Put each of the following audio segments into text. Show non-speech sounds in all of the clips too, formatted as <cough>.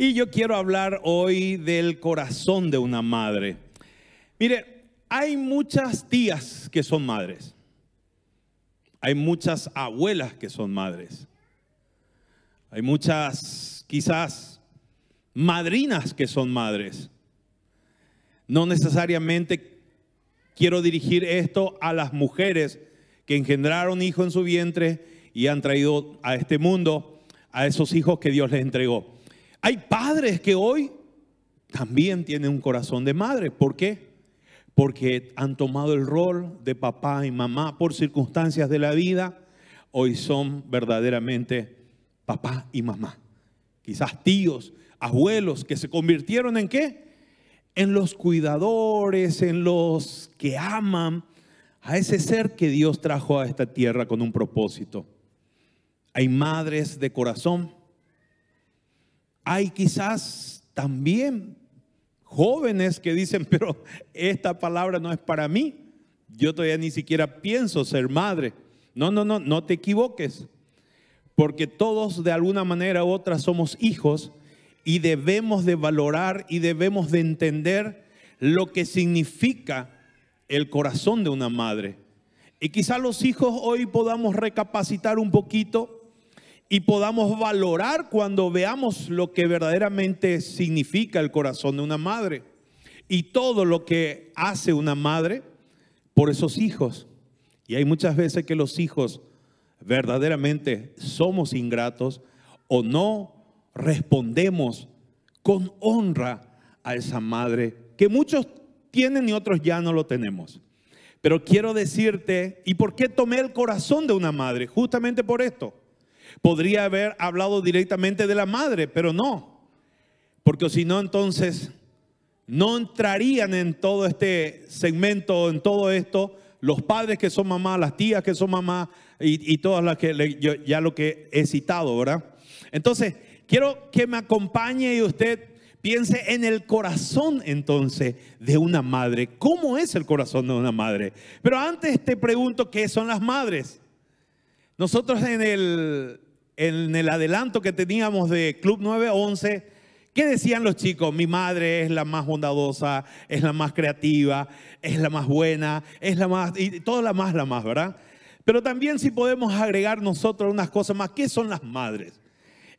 Y yo quiero hablar hoy del corazón de una madre. Mire, hay muchas tías que son madres. Hay muchas abuelas que son madres. Hay muchas, quizás, madrinas que son madres. No necesariamente quiero dirigir esto a las mujeres que engendraron hijos en su vientre y han traído a este mundo a esos hijos que Dios les entregó. Hay padres que hoy también tienen un corazón de madre. ¿Por qué? Porque han tomado el rol de papá y mamá por circunstancias de la vida. Hoy son verdaderamente papá y mamá. Quizás tíos, abuelos que se convirtieron en qué? En los cuidadores, en los que aman a ese ser que Dios trajo a esta tierra con un propósito. Hay madres de corazón hay quizás también jóvenes que dicen, <laughs> pero esta palabra no es para mí. Yo todavía ni siquiera pienso ser madre. No, no, no, no te equivoques. Porque todos de alguna manera u otra somos hijos y debemos de valorar y debemos de entender lo que significa el corazón de una madre. Y quizás los hijos hoy podamos recapacitar un poquito y podamos valorar cuando veamos lo que verdaderamente significa el corazón de una madre y todo lo que hace una madre por esos hijos. Y hay muchas veces que los hijos verdaderamente somos ingratos o no respondemos con honra a esa madre que muchos tienen y otros ya no lo tenemos. Pero quiero decirte, ¿y por qué tomé el corazón de una madre? Justamente por esto Podría haber hablado directamente de la madre, pero no. Porque si no, entonces no entrarían en todo este segmento, en todo esto, los padres que son mamás, las tías que son mamás y, todas las que ya lo que he citado, ¿verdad? Entonces, quiero que me acompañe y usted piense en el corazón entonces de una madre. ¿Cómo es el corazón de una madre? Pero antes te pregunto qué son las madres. Nosotros en el, en el adelanto que teníamos de Club 911, ¿qué decían los chicos? Mi madre es la más bondadosa, es la más creativa, es la más buena, es la más, y toda la más, la más, ¿verdad? Pero también si podemos agregar nosotros unas cosas más, ¿qué son las madres?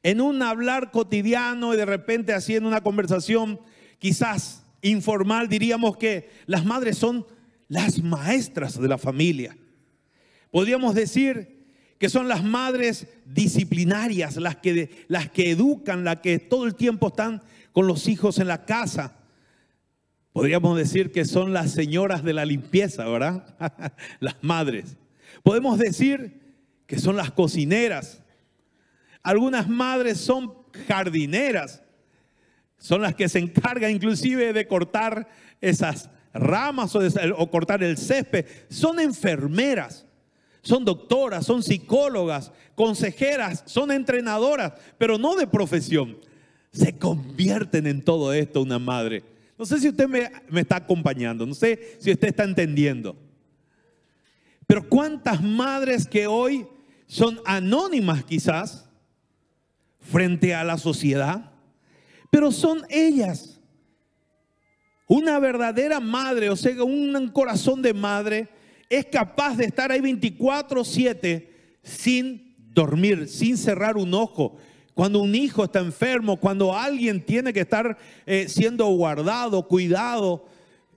En un hablar cotidiano y de repente haciendo una conversación quizás informal, diríamos que las madres son las maestras de la familia. Podríamos decir que son las madres disciplinarias, las que, las que educan, las que todo el tiempo están con los hijos en la casa. Podríamos decir que son las señoras de la limpieza, ¿verdad? <laughs> las madres. Podemos decir que son las cocineras. Algunas madres son jardineras. Son las que se encargan inclusive de cortar esas ramas o, o cortar el césped. Son enfermeras son doctoras, son psicólogas, consejeras, son entrenadoras, pero no de profesión. Se convierten en todo esto una madre. No sé si usted me, está acompañando, no sé si usted está entendiendo. Pero cuántas madres que hoy son anónimas quizás frente a la sociedad, pero son ellas. Una verdadera madre, o sea, un corazón de madre es capaz de estar ahí 24/7 sin dormir, sin cerrar un ojo. Cuando un hijo está enfermo, cuando alguien tiene que estar eh, siendo guardado, cuidado,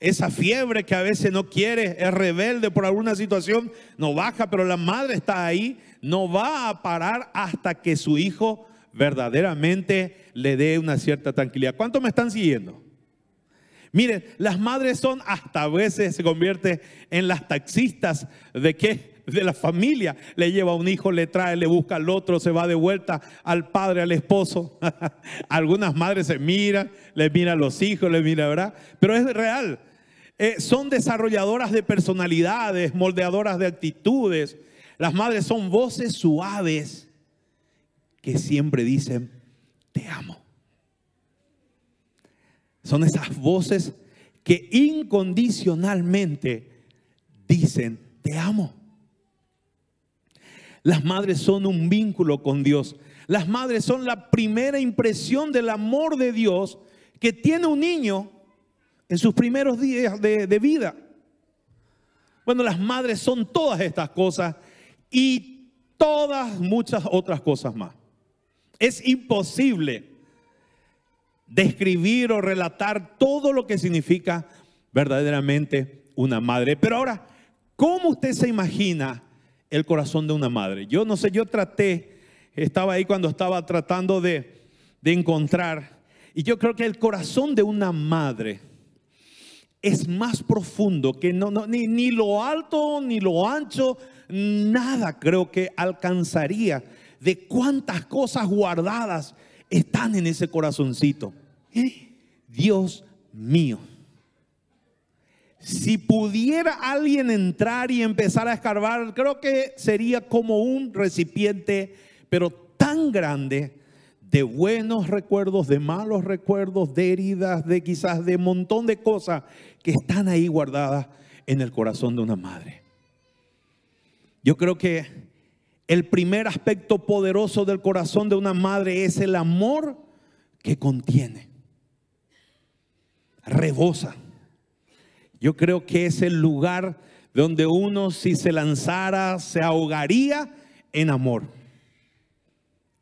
esa fiebre que a veces no quiere, es rebelde por alguna situación, no baja, pero la madre está ahí, no va a parar hasta que su hijo verdaderamente le dé una cierta tranquilidad. ¿Cuántos me están siguiendo? Miren, las madres son hasta a veces se convierte en las taxistas de qué? De la familia. Le lleva a un hijo, le trae, le busca al otro, se va de vuelta al padre, al esposo. <laughs> Algunas madres se miran, le miran a los hijos, le miran, ¿verdad? Pero es real. Eh, son desarrolladoras de personalidades, moldeadoras de actitudes. Las madres son voces suaves que siempre dicen, te amo. Son esas voces que incondicionalmente dicen, te amo. Las madres son un vínculo con Dios. Las madres son la primera impresión del amor de Dios que tiene un niño en sus primeros días de, vida. Bueno, las madres son todas estas cosas y todas muchas otras cosas más. Es imposible describir o relatar todo lo que significa verdaderamente una madre. Pero ahora, ¿cómo usted se imagina el corazón de una madre? Yo no sé, yo traté, estaba ahí cuando estaba tratando de, encontrar, y yo creo que el corazón de una madre es más profundo que no, no ni, ni lo alto ni lo ancho, nada creo que alcanzaría de cuántas cosas guardadas están en ese corazoncito. Dios mío. Si pudiera alguien entrar y empezar a escarbar, creo que sería como un recipiente, pero tan grande, de buenos recuerdos, de malos recuerdos, de heridas, de quizás de montón de cosas que están ahí guardadas en el corazón de una madre. Yo creo que el primer aspecto poderoso del corazón de una madre es el amor que contiene rebosa. Yo creo que es el lugar donde uno si se lanzara se ahogaría en amor.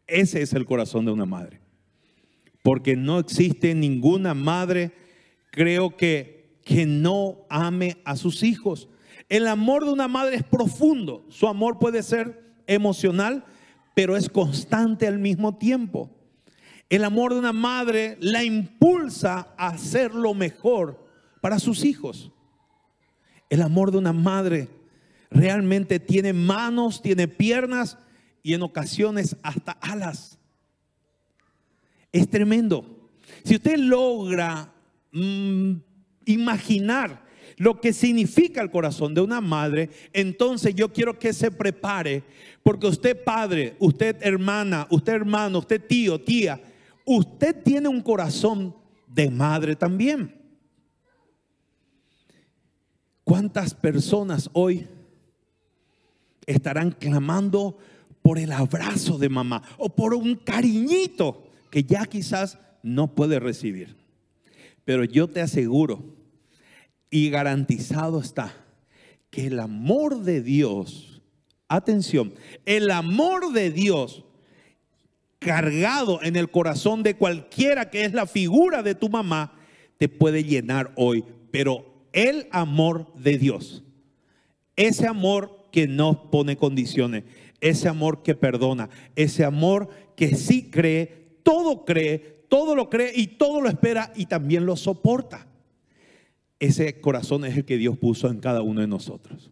Ese es el corazón de una madre. Porque no existe ninguna madre, creo que, que no ame a sus hijos. El amor de una madre es profundo. Su amor puede ser emocional, pero es constante al mismo tiempo. El amor de una madre la impulsa a hacer lo mejor para sus hijos. El amor de una madre realmente tiene manos, tiene piernas y en ocasiones hasta alas. Es tremendo. Si usted logra mm, imaginar lo que significa el corazón de una madre, entonces yo quiero que se prepare, porque usted padre, usted hermana, usted hermano, usted tío, tía, usted tiene un corazón de madre también. ¿Cuántas personas hoy estarán clamando por el abrazo de mamá o por un cariñito que ya quizás no puede recibir? Pero yo te aseguro y garantizado está que el amor de Dios, atención, el amor de Dios cargado en el corazón de cualquiera que es la figura de tu mamá, te puede llenar hoy. Pero el amor de Dios, ese amor que no pone condiciones, ese amor que perdona, ese amor que sí cree, todo cree, todo lo cree y todo lo espera y también lo soporta. Ese corazón es el que Dios puso en cada uno de nosotros.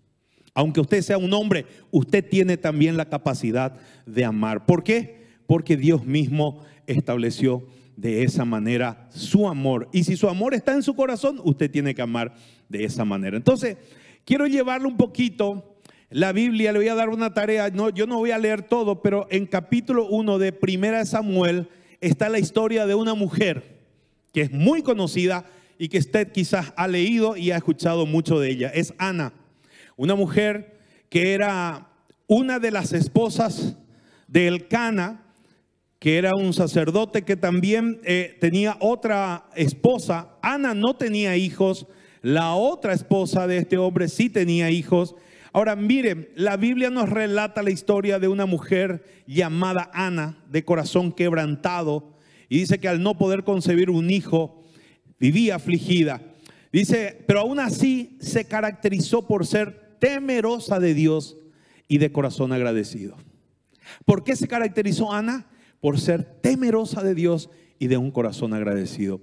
Aunque usted sea un hombre, usted tiene también la capacidad de amar. ¿Por qué? Porque Dios mismo estableció de esa manera su amor. Y si su amor está en su corazón, usted tiene que amar de esa manera. Entonces, quiero llevarle un poquito la Biblia, le voy a dar una tarea, no, yo no voy a leer todo, pero en capítulo 1 de Primera Samuel está la historia de una mujer que es muy conocida y que usted quizás ha leído y ha escuchado mucho de ella. Es Ana, una mujer que era una de las esposas de Elcana, que era un sacerdote que también eh, tenía otra esposa. Ana no tenía hijos, la otra esposa de este hombre sí tenía hijos. Ahora miren, la Biblia nos relata la historia de una mujer llamada Ana, de corazón quebrantado, y dice que al no poder concebir un hijo, vivía afligida. Dice, pero aún así se caracterizó por ser temerosa de Dios y de corazón agradecido. ¿Por qué se caracterizó Ana? Por ser temerosa de Dios y de un corazón agradecido.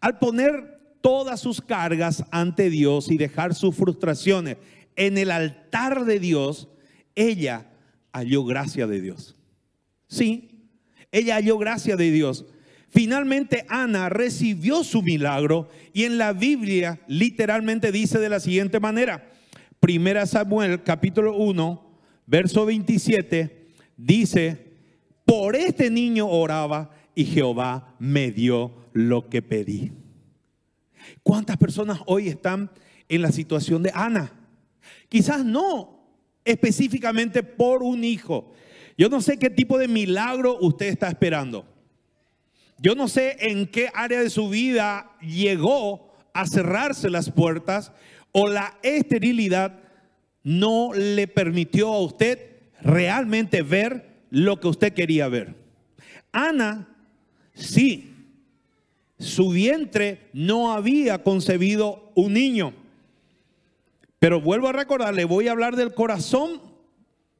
Al poner todas sus cargas ante Dios y dejar sus frustraciones en el altar de Dios, ella halló gracia de Dios. Sí, ella halló gracia de Dios. Finalmente Ana recibió su milagro y en la Biblia literalmente dice de la siguiente manera. Primera Samuel capítulo 1, verso 27 dice, por este niño oraba y Jehová me dio lo que pedí. ¿Cuántas personas hoy están en la situación de Ana? Quizás no específicamente por un hijo. Yo no sé qué tipo de milagro usted está esperando. Yo no sé en qué área de su vida llegó a cerrarse las puertas o la esterilidad no le permitió a usted realmente ver lo que usted quería ver. Ana, sí, su vientre no había concebido un niño. Pero vuelvo a recordar, le voy a hablar del corazón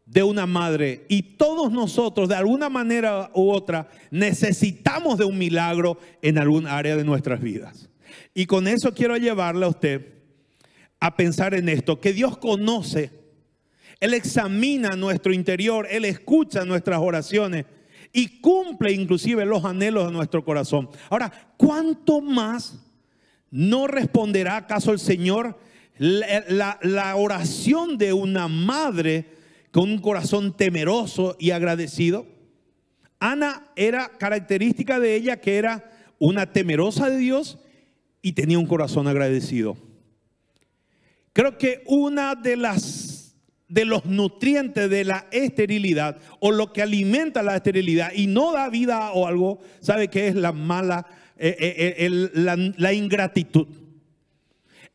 de una madre. Y todos nosotros, de alguna manera u otra, necesitamos de un milagro en algún área de nuestras vidas. Y con eso quiero llevarle a usted a pensar en esto, que Dios conoce, Él examina nuestro interior, Él escucha nuestras oraciones y cumple inclusive los anhelos de nuestro corazón. Ahora, ¿cuánto más no responderá acaso el Señor la, la oración de una madre? con un corazón temeroso y agradecido. Ana era característica de ella que era una temerosa de Dios y tenía un corazón agradecido. Creo que una de las de los nutrientes de la esterilidad o lo que alimenta la esterilidad y no da vida o algo, sabe que es la mala, eh, eh, eh, la, la ingratitud,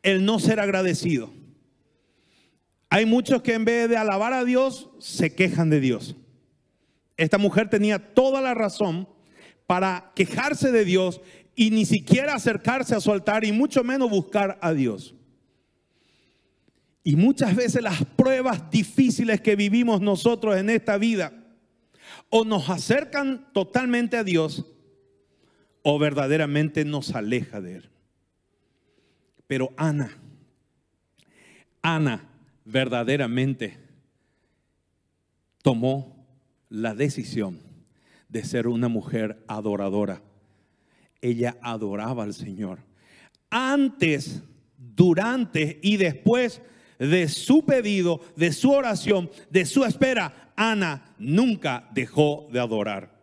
el no ser agradecido. Hay muchos que en vez de alabar a Dios, se quejan de Dios. Esta mujer tenía toda la razón para quejarse de Dios y ni siquiera acercarse a su altar y mucho menos buscar a Dios. Y muchas veces las pruebas difíciles que vivimos nosotros en esta vida o nos acercan totalmente a Dios o verdaderamente nos aleja de Él. Pero Ana, Ana verdaderamente tomó la decisión de ser una mujer adoradora. Ella adoraba al Señor. Antes, durante y después de su pedido, de su oración, de su espera, Ana nunca dejó de adorar.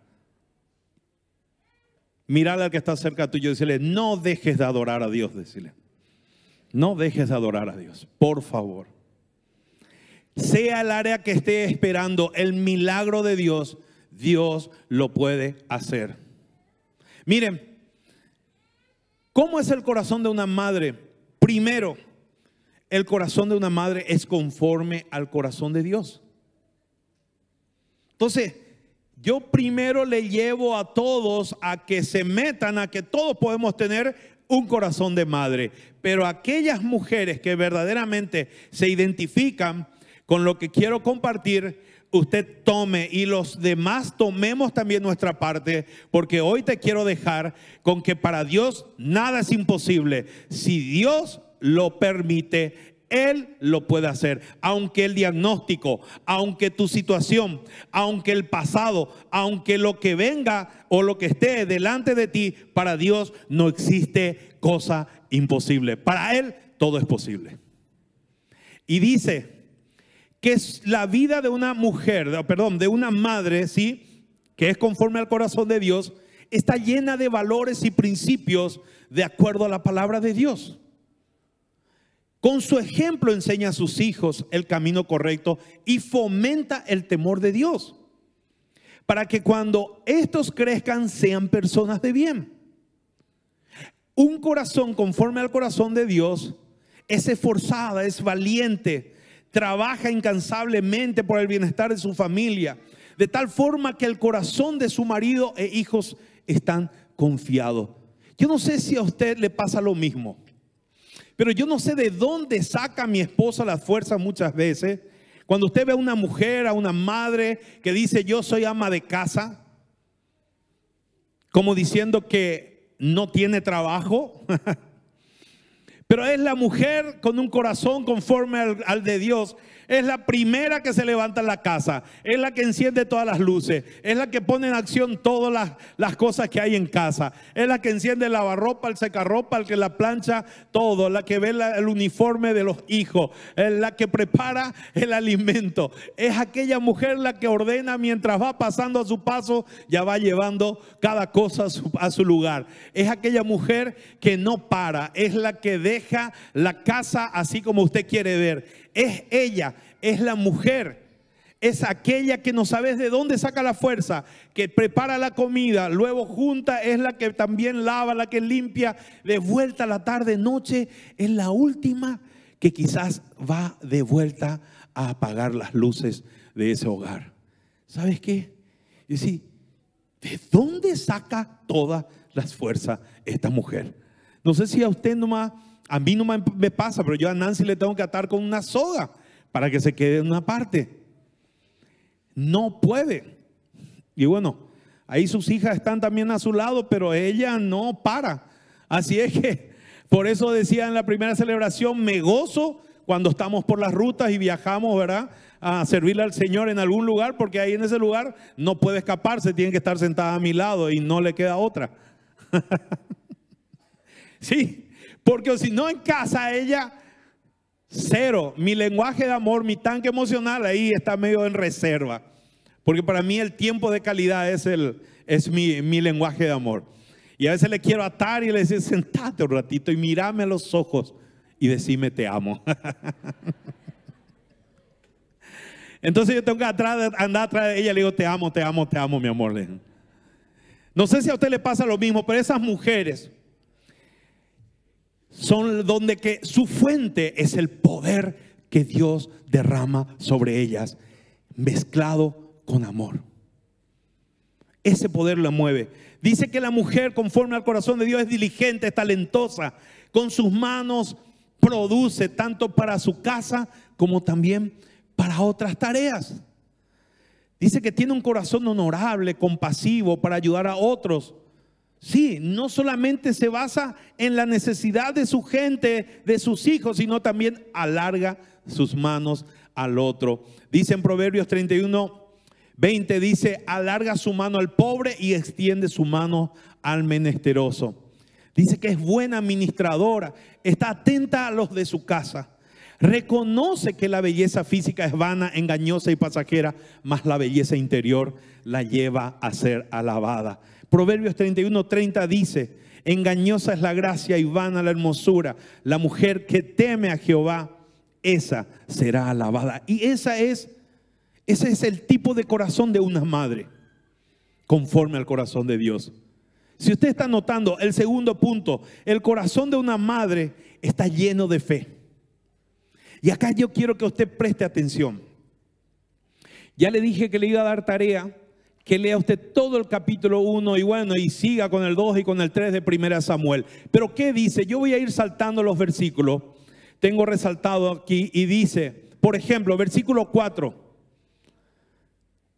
Mirad al que está cerca tuyo y decirle, no dejes de adorar a Dios, decirle. No dejes de adorar a Dios, por favor sea el área que esté esperando el milagro de Dios, Dios lo puede hacer. Miren, ¿cómo es el corazón de una madre? Primero, el corazón de una madre es conforme al corazón de Dios. Entonces, yo primero le llevo a todos a que se metan, a que todos podemos tener un corazón de madre, pero aquellas mujeres que verdaderamente se identifican con lo que quiero compartir, usted tome y los demás tomemos también nuestra parte, porque hoy te quiero dejar con que para Dios nada es imposible. Si Dios lo permite, él lo puede hacer, aunque el diagnóstico, aunque tu situación, aunque el pasado, aunque lo que venga o lo que esté delante de ti, para Dios no existe cosa imposible. Para Él todo es posible. Y dice, que es la vida de una mujer, perdón, de una madre, ¿sí? Que es conforme al corazón de Dios, está llena de valores y principios de acuerdo a la palabra de Dios. Con su ejemplo enseña a sus hijos el camino correcto y fomenta el temor de Dios, para que cuando estos crezcan sean personas de bien. Un corazón conforme al corazón de Dios es esforzada, es valiente, trabaja incansablemente por el bienestar de su familia, de tal forma que el corazón de su marido e hijos están confiados. Yo no sé si a usted le pasa lo mismo, pero yo no sé de dónde saca mi esposa la fuerza muchas veces. Cuando usted ve a una mujer, a una madre que dice yo soy ama de casa, como diciendo que no tiene trabajo. <laughs> Pero es la mujer con un corazón conforme al, de Dios es la primera que se levanta en la casa, es la que enciende todas las luces, es la que pone en acción todas las, cosas que hay en casa, es la que enciende el lavarropa, el secarropa, el que la plancha, todo, la que ve el uniforme de los hijos, es la que prepara el alimento, es aquella mujer la que ordena mientras va pasando a su paso, ya va llevando cada cosa a su, a su lugar, es aquella mujer que no para, es la que deja la casa así como usted quiere ver es ella, es la mujer. Es aquella que no sabes de dónde saca la fuerza, que prepara la comida, luego junta, es la que también lava, la que limpia, de vuelta a la tarde, noche, es la última que quizás va de vuelta a apagar las luces de ese hogar. ¿Sabes qué? Y decir, ¿de dónde saca todas las fuerzas esta mujer? No sé si a usted nomás, a mí no me pasa, pero yo a Nancy le tengo que atar con una soga para que se quede en una parte. No puede. Y bueno, ahí sus hijas están también a su lado, pero ella no para. Así es que, por eso decía en la primera celebración, me gozo cuando estamos por las rutas y viajamos, ¿verdad? A servirle al Señor en algún lugar, porque ahí en ese lugar no puede escaparse, tiene que estar sentada a mi lado y no le queda otra. <laughs> sí, porque si no en casa ella, cero. Mi lenguaje de amor, mi tanque emocional ahí está medio en reserva. Porque para mí el tiempo de calidad es, el, es mi, mi lenguaje de amor. Y a veces le quiero atar y le decir, sentate un ratito y mírame a los ojos y decime te amo. <laughs> Entonces yo tengo que andar atrás de ella, le digo, te amo, te amo, te amo, mi amor. No sé si a usted le pasa lo mismo, pero esas mujeres son donde que su fuente es el poder que Dios derrama sobre ellas, mezclado con amor. Ese poder la mueve. Dice que la mujer, conforme al corazón de Dios, es diligente, es talentosa. Con sus manos produce tanto para su casa como también para otras tareas. Dice que tiene un corazón honorable, compasivo para ayudar a otros. Sí, no solamente se basa en la necesidad de su gente, de sus hijos, sino también alarga sus manos al otro. Dice en Proverbios 31, 20, dice, alarga su mano al pobre y extiende su mano al menesteroso. Dice que es buena administradora, está atenta a los de su casa. Reconoce que la belleza física es vana, engañosa y pasajera, mas la belleza interior la lleva a ser alabada. Proverbios 31, 30 dice, engañosa es la gracia y vana la hermosura. La mujer que teme a Jehová, esa será alabada. Y esa es, ese es el tipo de corazón de una madre, conforme al corazón de Dios. Si usted está notando el segundo punto, el corazón de una madre está lleno de fe. Y acá yo quiero que usted preste atención. Ya le dije que le iba a dar tarea, que lea usted todo el capítulo 1 y bueno, y siga con el 2 y con el 3 de Primera Samuel. Pero ¿qué dice? Yo voy a ir saltando los versículos. Tengo resaltado aquí y dice, por ejemplo, versículo 4.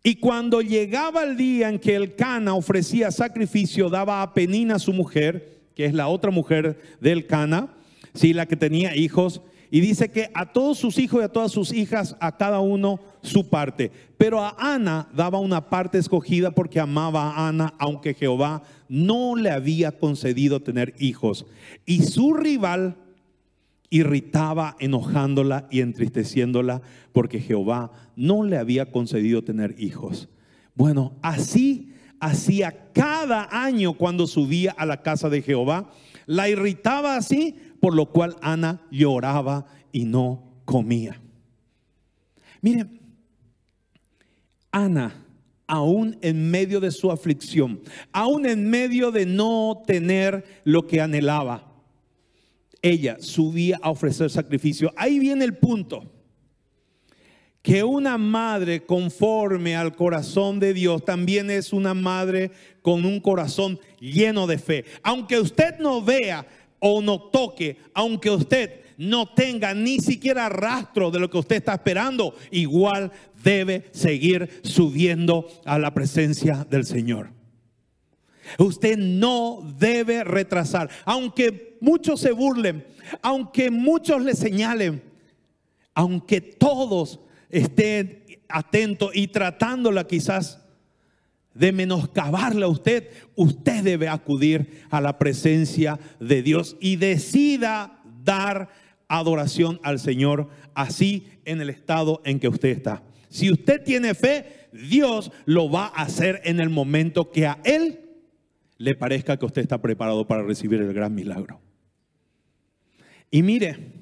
Y cuando llegaba el día en que el Cana ofrecía sacrificio, daba a Penina su mujer, que es la otra mujer del Cana, sí, la que tenía hijos, y dice que a todos sus hijos y a todas sus hijas, a cada uno su parte. Pero a Ana daba una parte escogida porque amaba a Ana, aunque Jehová no le había concedido tener hijos. Y su rival irritaba, enojándola y entristeciéndola porque Jehová no le había concedido tener hijos. Bueno, así hacía cada año cuando subía a la casa de Jehová. La irritaba así, por lo cual Ana lloraba y no comía. Miren, Ana, aún en medio de su aflicción, aún en medio de no tener lo que anhelaba, ella subía a ofrecer sacrificio. Ahí viene el punto. Que una madre conforme al corazón de Dios también es una madre con un corazón lleno de fe. Aunque usted no vea o no toque, aunque usted no tenga ni siquiera rastro de lo que usted está esperando, igual debe seguir subiendo a la presencia del Señor. Usted no debe retrasar. Aunque muchos se burlen, aunque muchos le señalen, aunque todos estén atentos y tratándola quizás de menoscabarla a usted, usted debe acudir a la presencia de Dios y decida dar adoración al Señor así en el estado en que usted está. Si usted tiene fe, Dios lo va a hacer en el momento que a Él le parezca que usted está preparado para recibir el gran milagro. Y mire,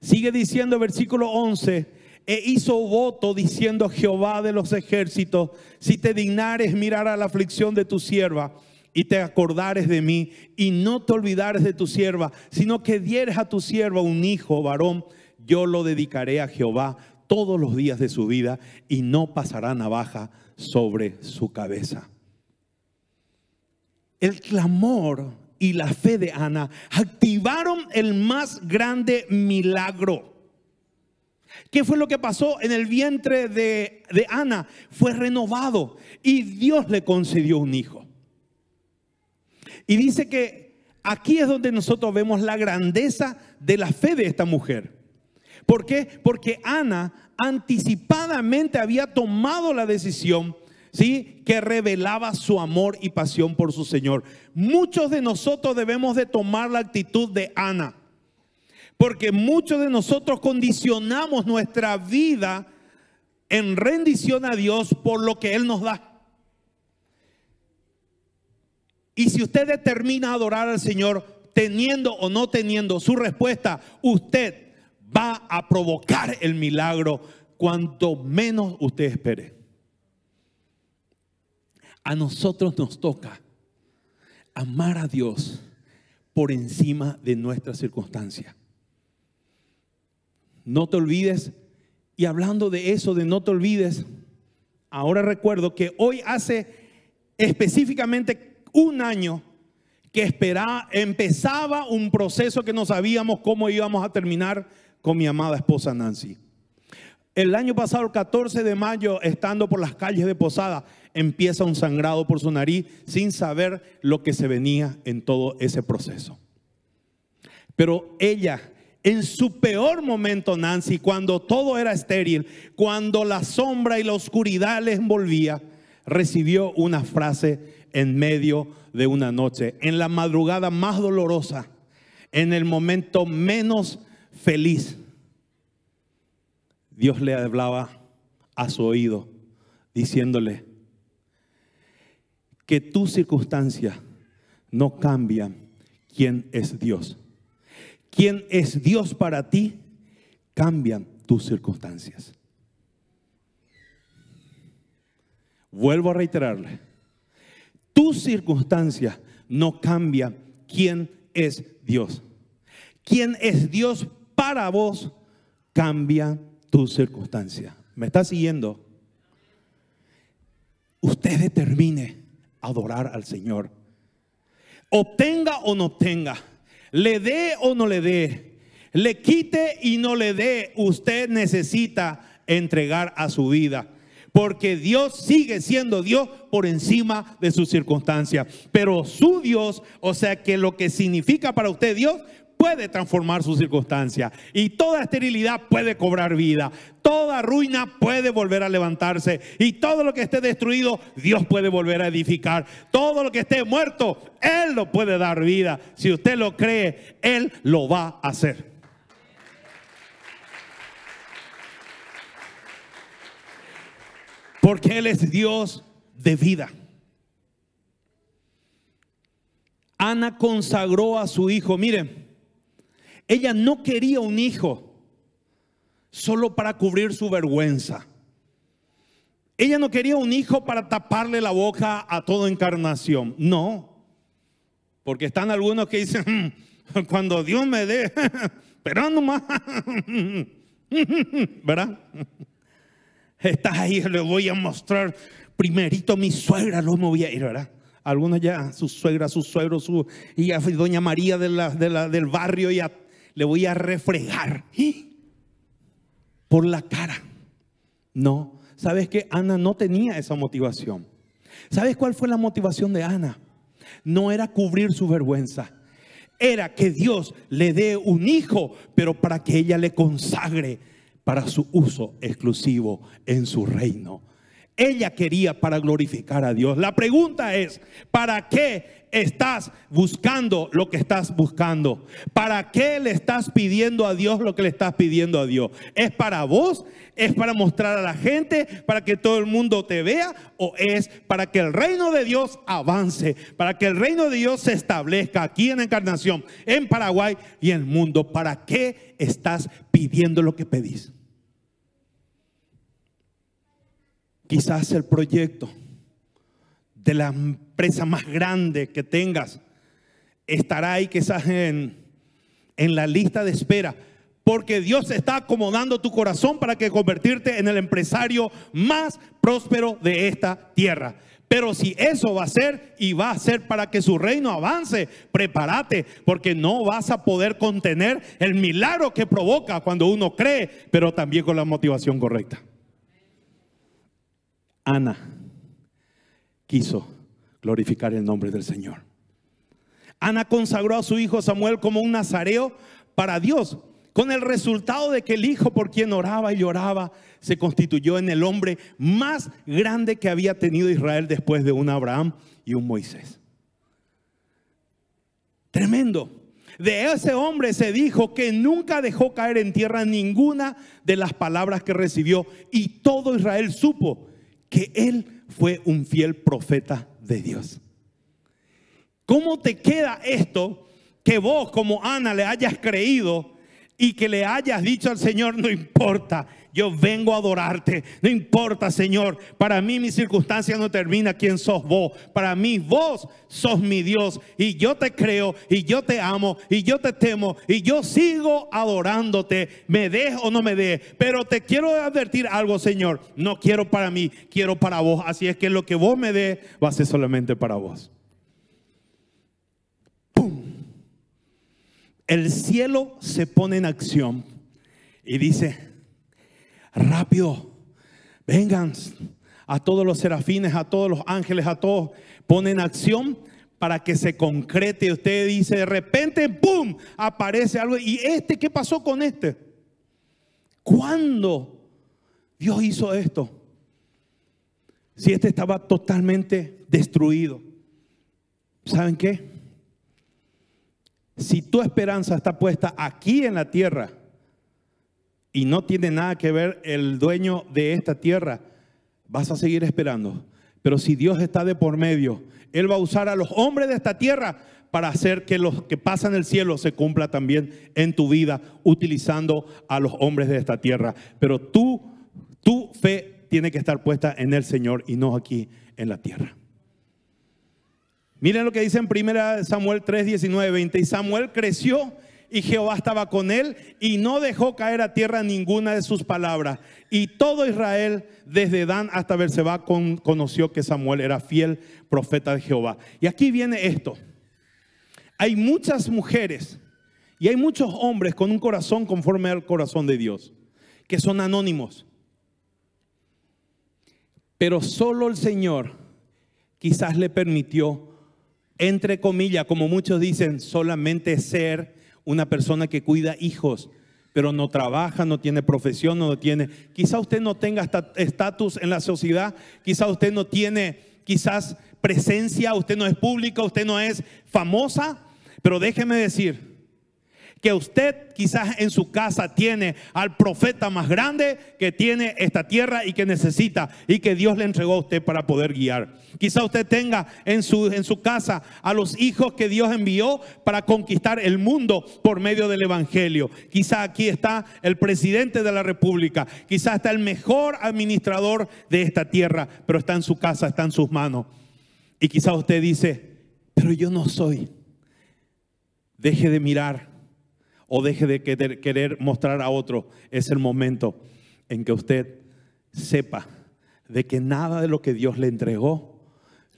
sigue diciendo versículo 11, e hizo voto diciendo Jehová de los ejércitos, si te dignares mirar a la aflicción de tu sierva y te acordares de mí y no te olvidares de tu sierva, sino que dieres a tu sierva un hijo varón, yo lo dedicaré a Jehová todos los días de su vida y no pasará navaja sobre su cabeza. El clamor y la fe de Ana activaron el más grande milagro. ¿Qué fue lo que pasó en el vientre de, de, Ana? Fue renovado y Dios le concedió un hijo. Y dice que aquí es donde nosotros vemos la grandeza de la fe de esta mujer. ¿Por qué? Porque Ana anticipadamente había tomado la decisión, ¿sí? Que revelaba su amor y pasión por su Señor. Muchos de nosotros debemos de tomar la actitud de Ana. Porque muchos de nosotros condicionamos nuestra vida en rendición a Dios por lo que Él nos da. Y si usted determina adorar al Señor teniendo o no teniendo su respuesta, usted va a provocar el milagro cuanto menos usted espere. A nosotros nos toca amar a Dios por encima de nuestras circunstancias. No te olvides, y hablando de eso, de no te olvides, ahora recuerdo que hoy hace específicamente un año que esperaba, empezaba un proceso que no sabíamos cómo íbamos a terminar con mi amada esposa Nancy. El año pasado, el 14 de mayo, estando por las calles de Posada, empieza un sangrado por su nariz sin saber lo que se venía en todo ese proceso. Pero ella, en su peor momento, Nancy, cuando todo era estéril, cuando la sombra y la oscuridad le envolvía, recibió una frase en medio de una noche, en la madrugada más dolorosa, en el momento menos feliz. Dios le hablaba a su oído diciéndole que tus circunstancias no cambian quién es Dios. Quién es Dios para ti cambian tus circunstancias. Vuelvo a reiterarle, tus circunstancias no cambian quién es Dios. Quién es Dios para vos cambia tus circunstancias. ¿Me está siguiendo? Usted determine adorar al Señor. Obtenga o no obtenga, le dé o no le dé, le quite y no le dé, usted necesita entregar a su vida porque Dios sigue siendo Dios por encima de sus circunstancias. Pero su Dios, o sea que lo que significa para usted Dios, puede transformar su circunstancia. Y toda esterilidad puede cobrar vida. Toda ruina puede volver a levantarse. Y todo lo que esté destruido, Dios puede volver a edificar. Todo lo que esté muerto, Él lo puede dar vida. Si usted lo cree, Él lo va a hacer. Porque Él es Dios de vida. Ana consagró a su hijo. Miren, ella no quería un hijo solo para cubrir su vergüenza. Ella no quería un hijo para taparle la boca a toda encarnación. No. Porque están algunos que dicen, mm, cuando Dios me dé, <laughs> esperando más. <laughs> ¿Verdad? Estás ahí, le voy a mostrar primerito a mi suegra, lo me voy a ir, ¿verdad? Algunos ya, su suegra, su suegro, su, y a doña María de la, del barrio, ya le voy a refregar por la cara. No, ¿sabes que Ana no tenía esa motivación? ¿Sabes cuál fue la motivación de Ana? No era cubrir su vergüenza, era que Dios le dé un hijo, pero para que ella le consagre para su uso exclusivo en su reino. Ella quería para glorificar a Dios. La pregunta es, ¿para qué estás buscando lo que estás buscando? ¿Para qué le estás pidiendo a Dios lo que le estás pidiendo a Dios? ¿Es para vos? ¿Es para mostrar a la gente? ¿Para que todo el mundo te vea? ¿O es para que el reino de Dios avance? ¿Para que el reino de Dios se establezca aquí en Encarnación, en Paraguay y en el mundo? ¿Para qué estás pidiendo lo que pedís? Quizás el proyecto de la empresa más grande que tengas estará ahí quizás en, en la lista de espera. Porque Dios está acomodando tu corazón para que convertirte en el empresario más próspero de esta tierra. Pero si eso va a ser y va a ser para que su reino avance, prepárate, porque no vas a poder contener el milagro que provoca cuando uno cree, pero también con la motivación correcta. Ana quiso glorificar el nombre del Señor. Ana consagró a su hijo Samuel como un nazareo para Dios, con el resultado de que el hijo por quien oraba y lloraba se constituyó en el hombre más grande que había tenido Israel después de un Abraham y un Moisés. Tremendo. De ese hombre se dijo que nunca dejó caer en tierra ninguna de las palabras que recibió y todo Israel supo que él fue un fiel profeta de Dios. ¿Cómo te queda esto que vos como Ana le hayas creído y que le hayas dicho al Señor, no importa, yo vengo a adorarte. No importa, Señor. Para mí mi circunstancia no termina quién sos vos. Para mí vos sos mi Dios. Y yo te creo, y yo te amo, y yo te temo, y yo sigo adorándote. Me des o no me des. Pero te quiero advertir algo, Señor. No quiero para mí, quiero para vos. Así es que lo que vos me des va a ser solamente para vos. El cielo se pone en acción y dice, rápido, vengan a todos los serafines, a todos los ángeles, a todos, ponen acción para que se concrete. Usted dice, de repente, ¡pum!, aparece algo. ¿Y este qué pasó con este? ¿Cuándo Dios hizo esto? Si este estaba totalmente destruido. ¿Saben qué? Si tu esperanza está puesta aquí en la tierra, y no tiene nada que ver el dueño de esta tierra, vas a seguir esperando. Pero si Dios está de por medio, Él va a usar a los hombres de esta tierra para hacer que lo que pasa en el cielo se cumpla también en tu vida, utilizando a los hombres de esta tierra. Pero tú, tu fe tiene que estar puesta en el Señor y no aquí en la tierra. Miren lo que dice en 1 Samuel 3, 19, 20. Y Samuel creció y Jehová estaba con él y no dejó caer a tierra ninguna de sus palabras. Y todo Israel, desde Dan hasta Berseba, conoció que Samuel era fiel profeta de Jehová. Y aquí viene esto. Hay muchas mujeres y hay muchos hombres con un corazón conforme al corazón de Dios, que son anónimos. Pero solo el Señor quizás le permitió, entre comillas, como muchos dicen, solamente ser una persona que cuida hijos, pero no trabaja, no tiene profesión, no tiene. Quizá usted no tenga estatus en la sociedad, quizá usted no tiene quizás presencia, usted no es pública, usted no es famosa, pero déjeme decir, que usted quizás en su casa tiene al profeta más grande que tiene esta tierra y que necesita y que Dios le entregó a usted para poder guiar. Quizá usted tenga en su, en su casa a los hijos que Dios envió para conquistar el mundo por medio del Evangelio. Quizá aquí está el presidente de la República. Quizá está el mejor administrador de esta tierra, pero está en su casa, está en sus manos. Y quizá usted dice, pero yo no soy. Deje de mirar o deje de querer mostrar a otro, es el momento en que usted sepa de que nada de lo que Dios le entregó,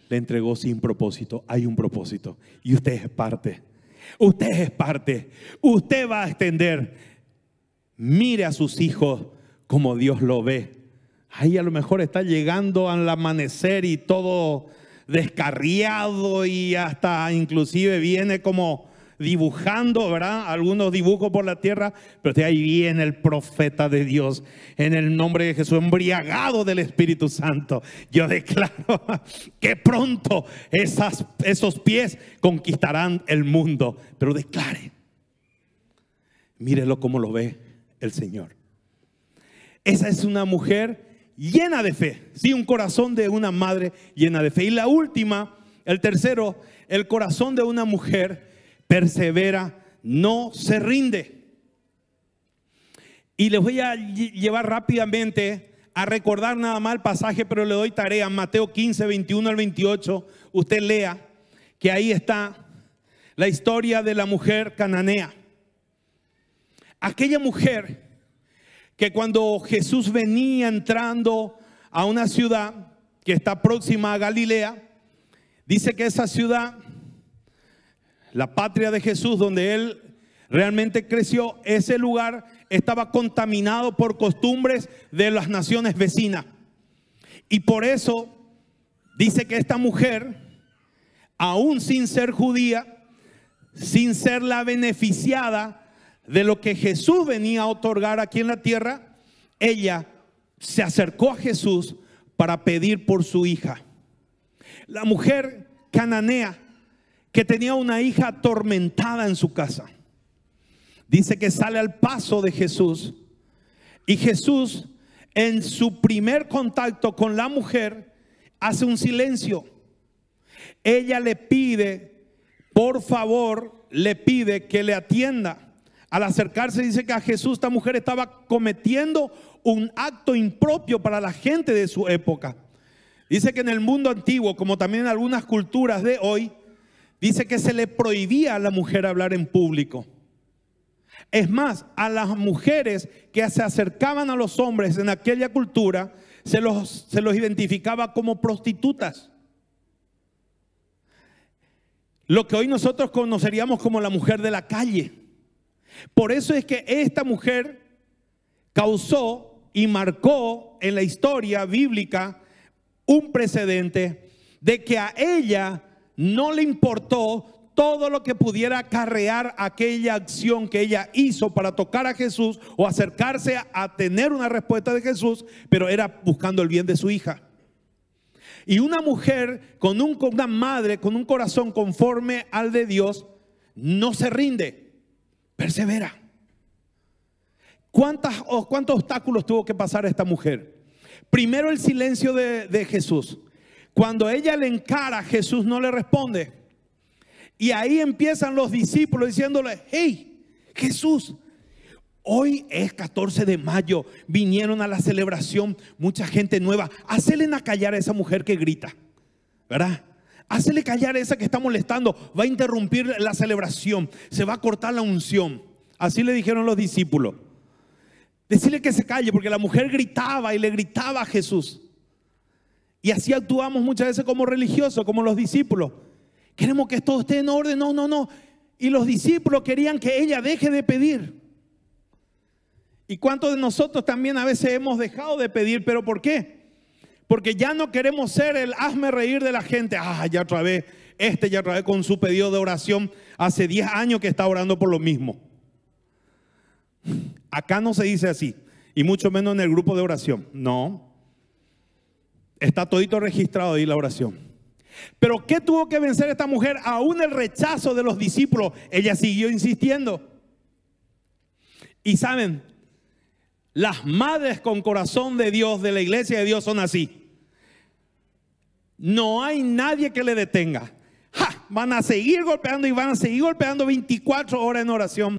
le entregó sin propósito. Hay un propósito y usted es parte. Usted es parte. Usted va a extender. Mire a sus hijos como Dios lo ve. Ahí a lo mejor está llegando al amanecer y todo descarriado y hasta inclusive viene como dibujando, ¿verdad? Algunos dibujos por la tierra, pero ahí viene el profeta de Dios en el nombre de Jesús, embriagado del Espíritu Santo. Yo declaro <laughs> que pronto esos pies conquistarán el mundo, pero declare, mírelo como lo ve el Señor. Esa es una mujer llena de fe, sí, un corazón de una madre llena de fe. Y la última, el tercero, el corazón de una mujer persevera, no se rinde. Y les voy a llevar rápidamente a recordar nada más el pasaje, pero le doy tarea. Mateo 15, 21 al 28. Usted lea que ahí está la historia de la mujer cananea. Aquella mujer que cuando Jesús venía entrando a una ciudad que está próxima a Galilea, dice que esa ciudad, la patria de Jesús, donde él realmente creció, ese lugar estaba contaminado por costumbres de las naciones vecinas. Y por eso dice que esta mujer, aún sin ser judía, sin ser la beneficiada de lo que Jesús venía a otorgar aquí en la tierra, ella se acercó a Jesús para pedir por su hija. La mujer cananea que tenía una hija atormentada en su casa dice que sale al paso de Jesús y Jesús en su primer contacto con la mujer hace un silencio. Ella le pide, por favor, le pide que le atienda. Al acercarse dice que a Jesús esta mujer estaba cometiendo un acto impropio para la gente de su época. Dice que en el mundo antiguo, como también en algunas culturas de hoy, dice que se le prohibía a la mujer hablar en público. Es más, a las mujeres que se acercaban a los hombres en aquella cultura, se los, se los identificaba como prostitutas. Lo que hoy nosotros conoceríamos como la mujer de la calle. Por eso es que esta mujer causó y marcó en la historia bíblica un precedente de que a ella no le importó todo lo que pudiera acarrear aquella acción que ella hizo para tocar a Jesús o acercarse a, tener una respuesta de Jesús, pero era buscando el bien de su hija. Y una mujer con, un, una madre con un corazón conforme al de Dios no se rinde, persevera. ¿Cuántas, ¿Cuántos obstáculos tuvo que pasar esta mujer? Primero el silencio de, de Jesús. Cuando ella le encara, Jesús no le responde. Y ahí empiezan los discípulos diciéndole, hey, Jesús, hoy es 14 de mayo, vinieron a la celebración mucha gente nueva. Hacele callar a esa mujer que grita, ¿verdad? Hacele callar a esa que está molestando, va a interrumpir la celebración, se va a cortar la unción. Así le dijeron los discípulos. Decirle que se calle, porque la mujer gritaba y le gritaba a Jesús. Y así actuamos muchas veces como religiosos, como los discípulos. Queremos que todo esté en orden. No, no, no. Y los discípulos querían que ella deje de pedir. ¿Y cuántos de nosotros también a veces hemos dejado de pedir? ¿Pero por qué? Porque ya no queremos ser el hazme reír de la gente. Ah, ya otra vez, este ya otra vez con su pedido de oración. Hace 10 años que está orando por lo mismo. Acá no se dice así. Y mucho menos en el grupo de oración. No. Está todito registrado ahí la oración. Pero ¿qué tuvo que vencer esta mujer? Aún el rechazo de los discípulos. Ella siguió insistiendo. Y saben, las madres con corazón de Dios, de la iglesia de Dios, son así. No hay nadie que le detenga. Van a seguir golpeando y van a seguir golpeando 24 horas en oración.